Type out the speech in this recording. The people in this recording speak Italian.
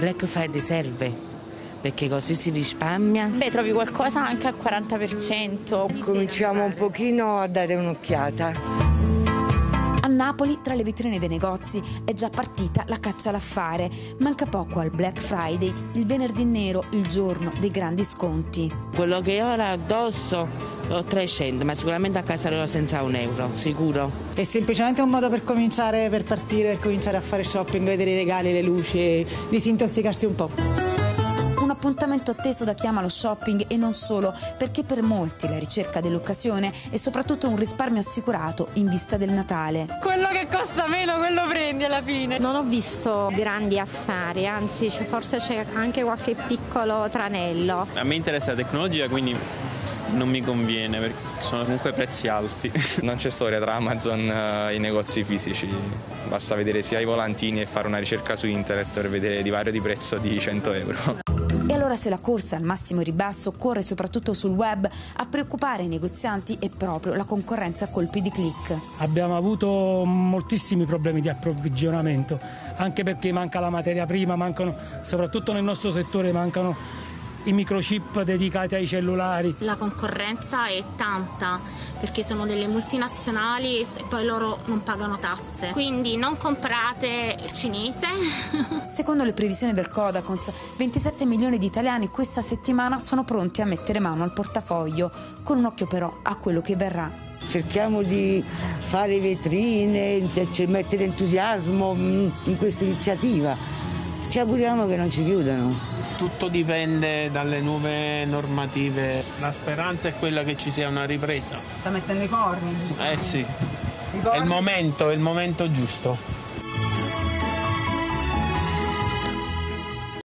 Black Friday serve perché così si risparmia. Beh, trovi qualcosa anche al 40%. Cominciamo un pochino a dare un'occhiata. Napoli, tra le vetrine dei negozi, è già partita la caccia all'affare. Manca poco al Black Friday, il venerdì nero, il giorno dei grandi sconti. Quello che ho ora addosso ho 300, ma sicuramente a casa ero senza un euro, sicuro. È semplicemente un modo per cominciare, per partire, per cominciare a fare shopping, vedere i regali, le luci, disintossicarsi un po' appuntamento atteso da chi ama lo shopping e non solo, perché per molti la ricerca dell'occasione è soprattutto un risparmio assicurato in vista del Natale. Quello che costa meno, quello prendi alla fine. Non ho visto grandi affari, anzi forse c'è anche qualche piccolo tranello. A me interessa la tecnologia, quindi non mi conviene perché sono comunque prezzi alti. Non c'è storia tra Amazon e i negozi fisici, basta vedere sia i volantini e fare una ricerca su internet per vedere il divario di prezzo di 100 euro. Allora se la corsa al massimo ribasso corre soprattutto sul web, a preoccupare i negozianti è proprio la concorrenza a colpi di click. Abbiamo avuto moltissimi problemi di approvvigionamento, anche perché manca la materia prima, mancano, soprattutto nel nostro settore mancano i microchip dedicati ai cellulari. La concorrenza è tanta perché sono delle multinazionali e poi loro non pagano tasse. Quindi non comprate cinese. Secondo le previsioni del Codacons, 27 milioni di italiani questa settimana sono pronti a mettere mano al portafoglio, con un occhio però a quello che verrà cerchiamo di fare vetrine, cioè mettere entusiasmo in questa iniziativa. Ci auguriamo che non ci chiudano tutto dipende dalle nuove normative. La speranza è quella che ci sia una ripresa. Sta mettendo i corni, giusto? Eh sì, è il momento, è il momento giusto.